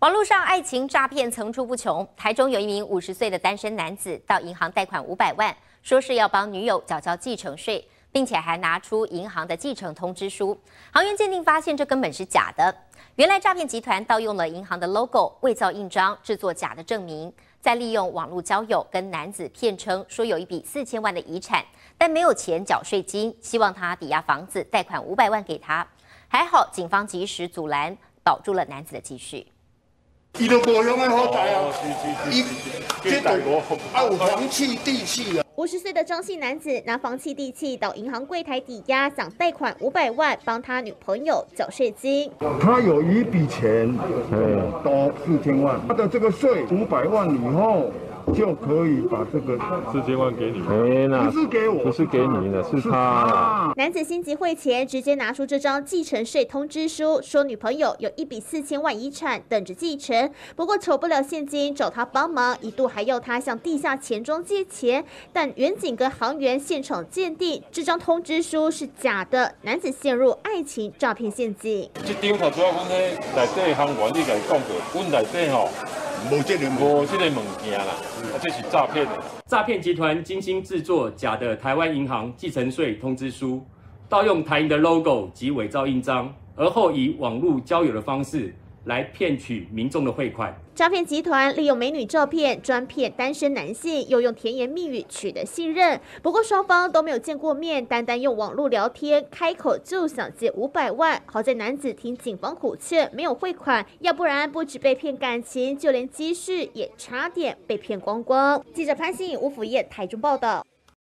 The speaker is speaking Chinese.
网络上爱情诈骗层出不穷。台中有一名五十岁的单身男子到银行贷款五百万，说是要帮女友缴交继承税，并且还拿出银行的继承通知书。行员鉴定发现这根本是假的。原来诈骗集团盗用了银行的 logo、伪造印章，制作假的证明，再利用网络交友跟男子骗称说有一笔四千万的遗产，但没有钱缴税金，希望他抵押房子贷款五百万给他。还好警方及时阻拦，保住了男子的积蓄。伊都无凶的好在啊，伊这都啊有房契地契啊。五十岁的张姓男子拿房契地契到银行柜台抵押，想贷款五百万帮他女朋友缴税金。他有一笔钱，呃，多四千万，他的这个税五百万以后。就可以把这个四千万给你，不是给我，不是给你的，是他。男子心急汇钱，直接拿出这张继承税通知书，说女朋友有一笔四千万遗产等着继承，不过筹不了现金，找他帮忙，一度还要他向地下钱庄借钱，但远景跟行员现场鉴定，这张通知书是假的，男子陷入爱情诈骗陷阱。这张头主要讲咧，内底行员你来讲过，阮内底吼。无这个无这个物件啦，这是诈骗的。诈骗集团精心制作假的台湾银行继承税通知书，盗用台银的 logo 及伪造印章，而后以网络交友的方式。来骗取民众的汇款。诈骗集团利用美女照片专骗单身男性，又用甜言蜜语取得信任。不过双方都没有见过面，单单用网络聊天，开口就想借五百万。好在男子听警方苦劝，没有汇款，要不然不止被骗感情，就连积蓄也差点被骗光光。记者潘新颖、吴福燕台中报道。